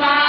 my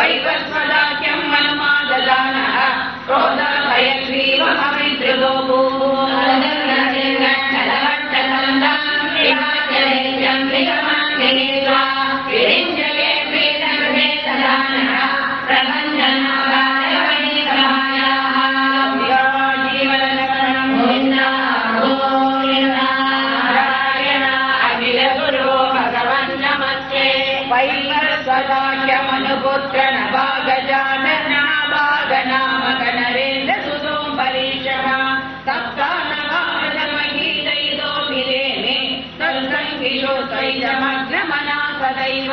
वैवस्वदाख्यम् मनुमाददानः क्रोधभयग्रीवमविद्रुगोपू तैजमग्नमना Sadaiv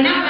enough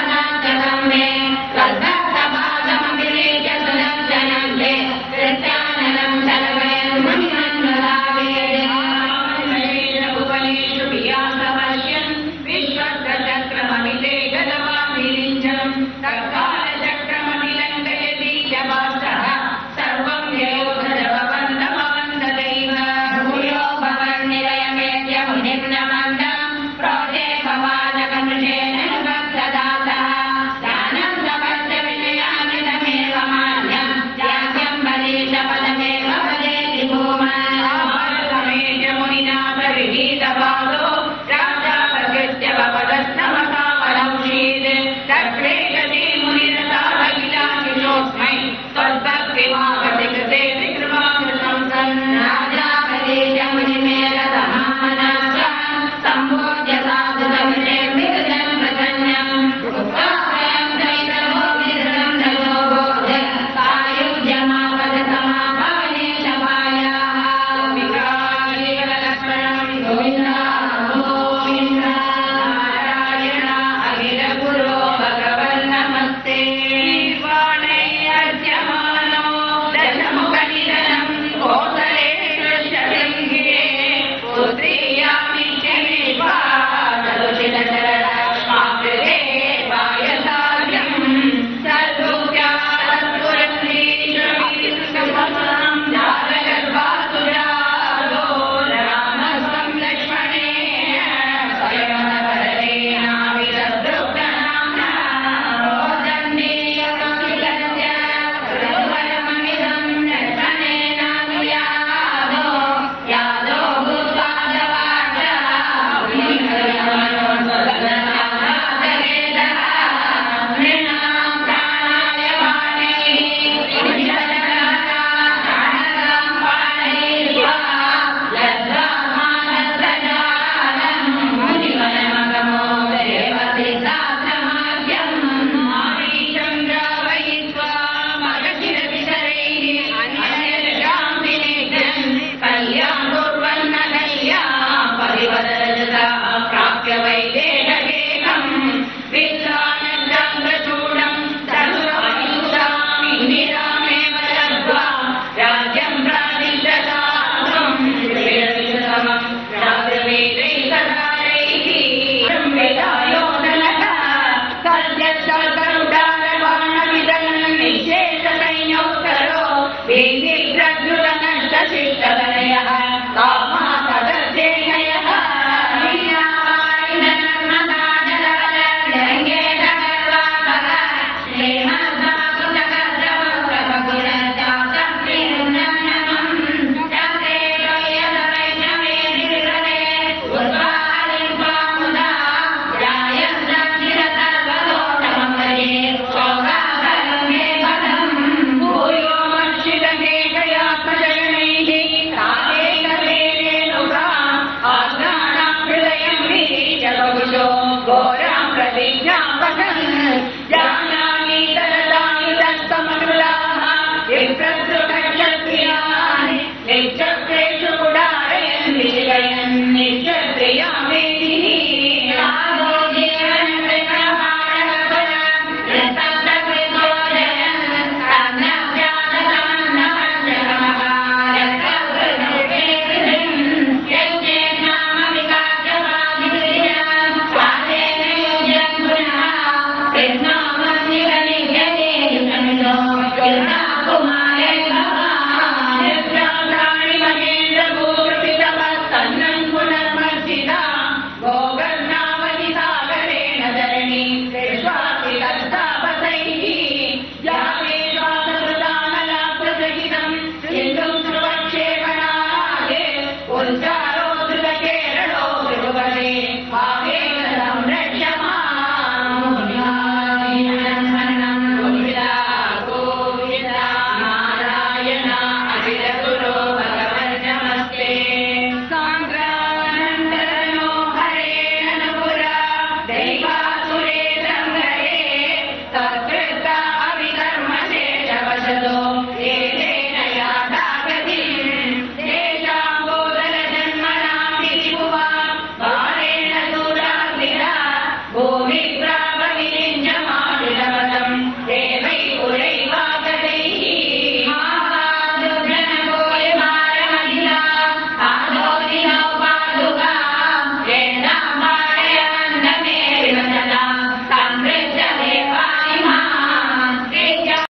on